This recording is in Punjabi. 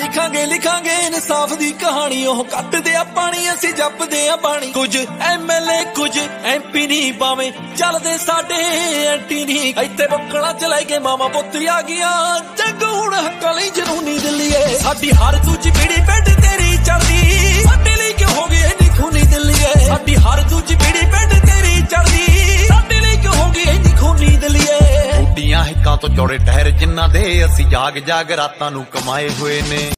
ਲਿਖਾਂਗੇ ਲਿਖਾਂਗੇ ਇਨਸਾਫ ਦੀ ਕਹਾਣੀ। ਉਹ ਕੱਟਦੇ ਆ ਪਾਣੀ, ਅਸੀਂ ਜਪਦੇ ਆ ਪਾਣੀ ਕੁਝ ਐਮਐਲਏ ਕੁਝ ਐਮਪੀ ਨਹੀਂ ਪਾਵੇਂ ਚੱਲਦੇ ਸਾਡੇ ਐਂਟੀ ਨਹੀਂ। ਇੱਥੇ ਬੱਕਣਾ ਚਲਾਈ ਕੇ ਮਾਮਾ ਪੁੱਤ ਆ ਗਿਆ ਜੱਗ ਹੁਣ ਹੱਕਾਂ ਲਈ ਜਨੂਨੀ ਦਿੱਲੀਏ ਸਾਡੀ ਹਰ ਦੂਜੀ ਪੀੜੀ ਪਿੰਡ ਤੋਂ ਚੌੜੇ ਠਹਿਰ ਜਿਨ੍ਹਾਂ ਦੇ ਅਸੀਂ ਜਾਗ ਜਾਗ ਰਾਤਾਂ ਨੂੰ ਕਮਾਏ ਹੋਏ ਨੇ।